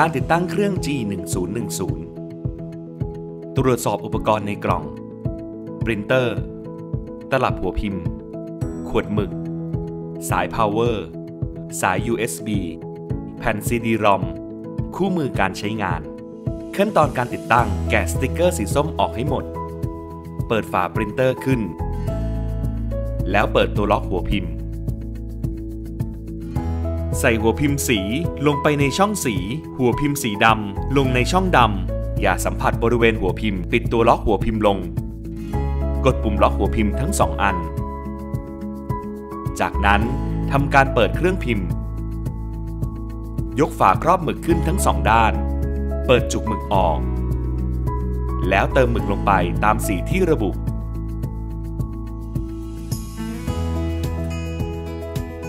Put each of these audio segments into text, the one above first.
การติดตั้งเครื่อง G1010 ตรวจสอบอุปกรณ์ในกล่อง ปรินเตอร์ ตลับหัวพิมพ์ ขวดหมึก สาย power สาย USB แผ่น CD-ROM คู่มือการใช้งาน ขั้นตอนการติดตั้งแกะสติกเกอร์สีส้มออกให้หมด เปิดฝาปรินเตอร์ขึ้น แล้วเปิดตัวล็อกหัวพิมพ์ ใส่หัวพิมพ์สีลงไปในช่องสี หัวพิมพ์สีดำลงในช่องดำ อย่าสัมผัสบริเวณหัวพิมพ์ ปิดตัวล็อกหัวพิมพ์ลง กดปุ่มล็อกหัวพิมพ์ทั้งสองอัน จากนั้นทำการเปิดเครื่องพิมพ์ ยกฝาครอบหมึกขึ้นทั้งสองด้าน เปิดจุกหมึกออก แล้วเติมหมึกลงไปตามสีที่ระบุ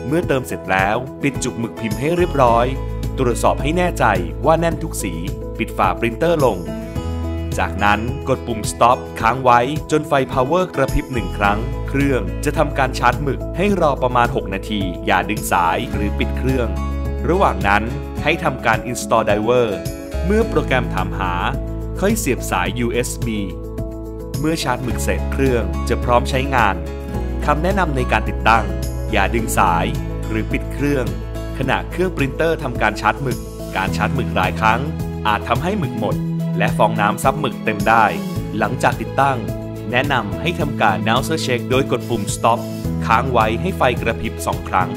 เมื่อเติมเสร็จแล้ว ปิดจุกหมึกพิมพ์ให้เรียบร้อย ตรวจสอบให้แน่ใจว่าแน่นทุกสี ปิดฝาปรินเตอร์ลง จากนั้นกดปุ่ม stop ค้างไว้จนไฟ power กระพริบหนึ่งครั้ง เครื่องจะทำการชาร์จหมึกให้รอประมาณ 6 นาที อย่าดึงสายหรือปิดเครื่อง ระหว่างนั้นให้ทำการ install driver เมื่อโปรแกรมถามหา ค่อยเสียบสาย USB เมื่อชาร์จหมึกเสร็จเครื่องจะพร้อมใช้งานคำแนะนำในการติดตั้ง อย่าดึงสาย หรือปิดเครื่อง ขณะเครื่องปรินเตอร์ทำการชาร์จหมึก การชาร์จหมึกหลายครั้ง อาจทำให้หมึกหมด และฟองน้ำซับหมึกเต็มได้ หลังจากติดตั้ง แนะนำให้ทำการ n o u n c e r check โดยกดปุ่ม stop ค้างไว้ให้ไฟกระพริบ 2 ครั้ง